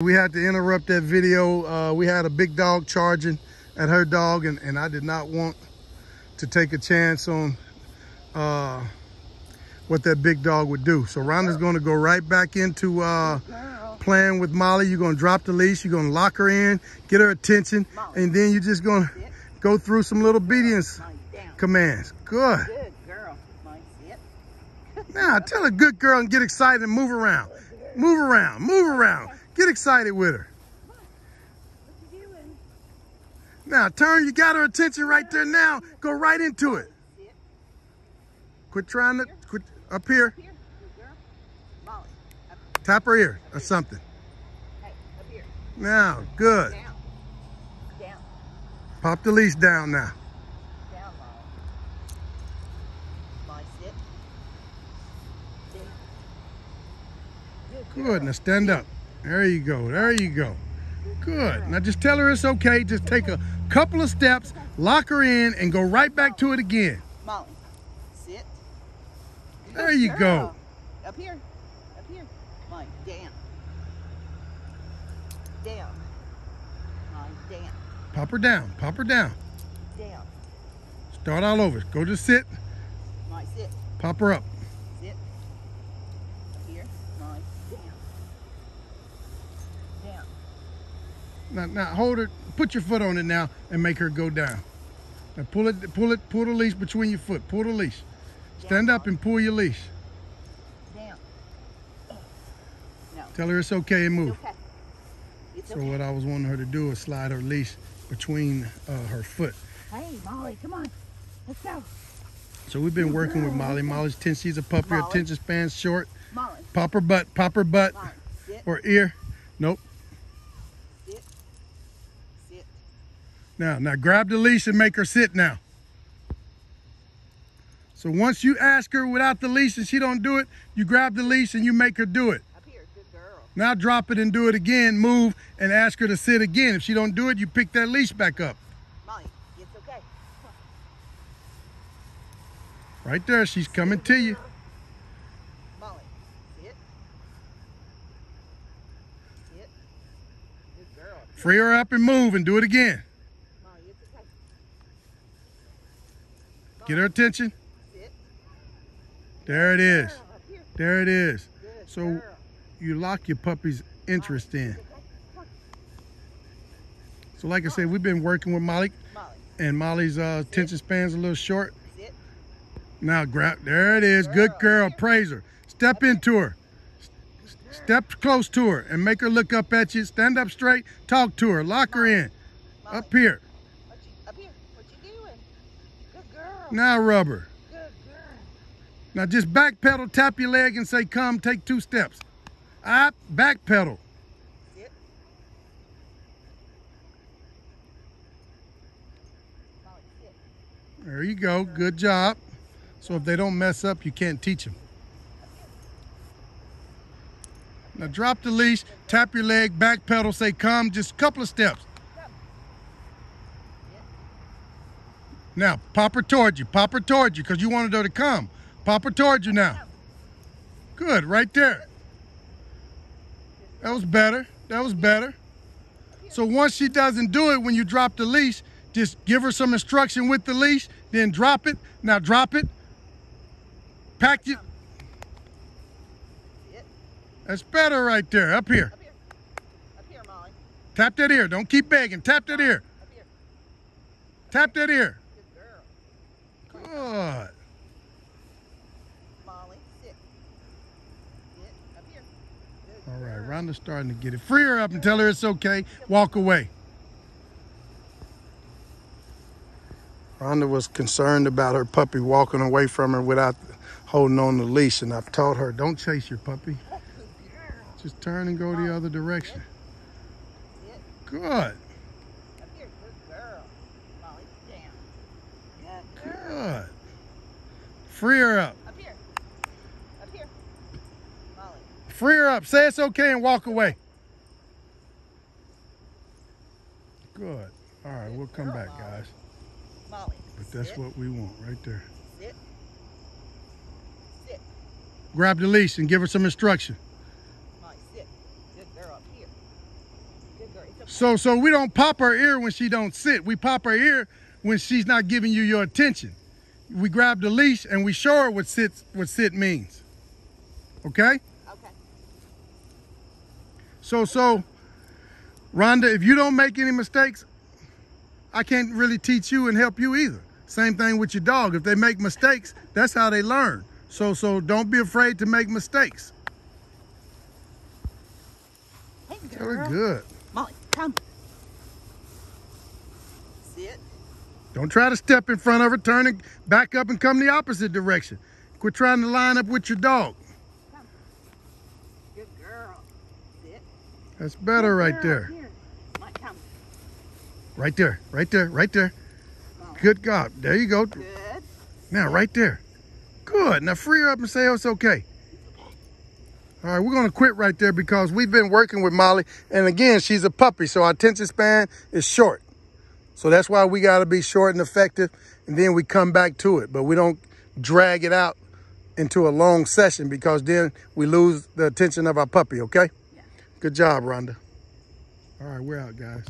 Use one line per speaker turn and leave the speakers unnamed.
We had to interrupt that video. Uh, we had a big dog charging at her dog, and, and I did not want to take a chance on uh, what that big dog would do. So Rhonda's going to go right back into uh, playing with Molly. You're going to drop the leash. You're going to lock her in, get her attention, and then you're just going to go through some little obedience commands. Good.
Good girl.
Now, tell a good girl and get excited and move around. Move around, move around. Get excited with her. Now, turn, you got her attention right there now. Go right into it. Quit trying to, quit up here. Tap her ear or something. Now, good. Pop the leash down now.
Good.
Now stand up. There you go. There you go. Good. Now just tell her it's okay. Just take a couple of steps, lock her in, and go right back to it again.
Molly, sit.
There you
Good
go.
Up here. Up here. Molly, down. Down. Molly, down.
Pop her down. Pop her down.
Down.
Start all over. Go to sit.
Molly, sit.
Pop her Up
here. Molly, down. Down.
Now, now hold her. Put your foot on it now and make her go down. Now pull it. Pull it. Pull the leash between your foot. Pull the leash. Stand up and pull your leash.
Down. No.
Tell her it's okay and move.
It's okay. It's
So
okay.
what I was wanting her to do is slide her leash between uh, her foot.
Hey, Molly, come on. Let's go.
So we've been working with Molly. Molly's 10, she's a puppy, her
Molly.
attention span's short.
Molly,
Pop her butt, pop her butt
Molly,
or ear. Nope.
sit, sit.
Now, now grab the leash and make her sit now. So once you ask her without the leash and she don't do it, you grab the leash and you make her do it.
Up here, good girl.
Now drop it and do it again, move and ask her to sit again. If she don't do it, you pick that leash back up.
Molly, it's okay.
Right there, she's coming to you.
Molly, sit. Sit. Good girl.
Free her up and move and do it again.
Molly, it's okay.
Get her attention. There it is. There it is. So you lock your puppy's interest in. So like I said, we've been working with Molly
Molly,
and Molly's uh, attention span's a little short. Now grab, there it is. Good girl, praise her. Step into her. Step close to her and make her look up at you. Stand up straight, talk to her, lock her in. Up here.
what you, up here. What you doing? Good girl.
Now rub her.
Good girl.
Now just back pedal, tap your leg and say, come, take two steps. Up, back pedal. There you go, good job. So if they don't mess up, you can't teach them. Now drop the leash, tap your leg, back pedal, say come, just a couple of steps. Now pop her towards you, pop her towards you, because you wanted her to come. Pop her towards you now. Good, right there. That was better, that was better. So once she doesn't do it when you drop the leash, just give her some instruction with the leash, then drop it. Now drop it. Pack.
Sit.
That's better right there. Up here.
Up here. Up here, Molly.
Tap that ear. Don't keep begging. Tap that ear.
Up here.
Tap that ear.
Good Molly, sit. Sit. Up here. Good
All right. Rhonda's starting to get it. Free her up and tell her it's okay. Walk away. Rhonda was concerned about her puppy walking away from her without holding on the leash, and I've taught her, don't chase your puppy. Just turn and go the other direction. Good.
Up here. Good girl. Molly, down. Good.
Free her up.
Up here. Up here. Molly.
Free her up. Say it's okay and walk away. Good. All right, we'll come back, guys.
Molly.
But that's
sit.
what we want right there.
Sit. Sit.
Grab the leash and give her some instruction.
Molly, sit. Good girl. Up here.
So so we don't pop her ear when she don't sit. We pop her ear when she's not giving you your attention. We grab the leash and we show her what sit what sit means. Okay?
Okay.
So so Rhonda, if you don't make any mistakes, I can't really teach you and help you either. Same thing with your dog. If they make mistakes, that's how they learn. So so don't be afraid to make mistakes.
Hey,
Very good.
Molly, come. Sit.
Don't try to step in front of her, turn and back up and come the opposite direction. Quit trying to line up with your dog.
Good girl. Sit.
That's better
Good
right there.
Here.
Right there, right there, right there. Good God. There you go.
Good.
Now, right there. Good. Now free her up and say, oh, it's okay. All right, we're going to quit right there because we've been working with Molly. And again, she's a puppy, so our attention span is short. So that's why we got to be short and effective. And then we come back to it. But we don't drag it out into a long session because then we lose the attention of our puppy, okay?
Yeah.
Good job, Rhonda. All right, we're out, guys.